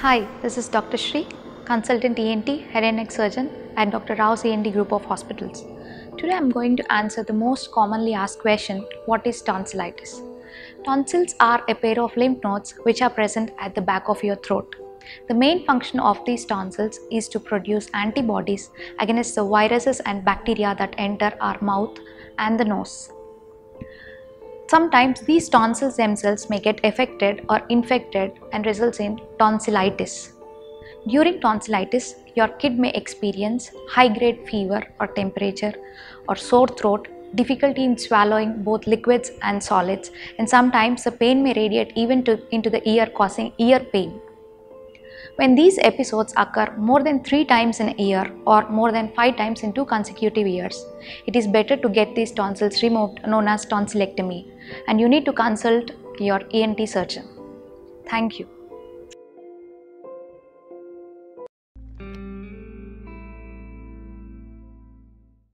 Hi, this is Dr. Shree, consultant ENT, head and neck surgeon at Dr. Rao's ENT group of hospitals. Today I'm going to answer the most commonly asked question what is tonsillitis? Tonsils are a pair of lymph nodes which are present at the back of your throat. The main function of these tonsils is to produce antibodies against the viruses and bacteria that enter our mouth and the nose. Sometimes these tonsils themselves may get affected or infected and results in tonsillitis. During tonsillitis, your kid may experience high grade fever or temperature or sore throat, difficulty in swallowing both liquids and solids, and sometimes the pain may radiate even to, into the ear causing ear pain. When these episodes occur more than 3 times in a year or more than 5 times in 2 consecutive years, it is better to get these tonsils removed known as tonsillectomy and you need to consult your ENT surgeon. Thank you.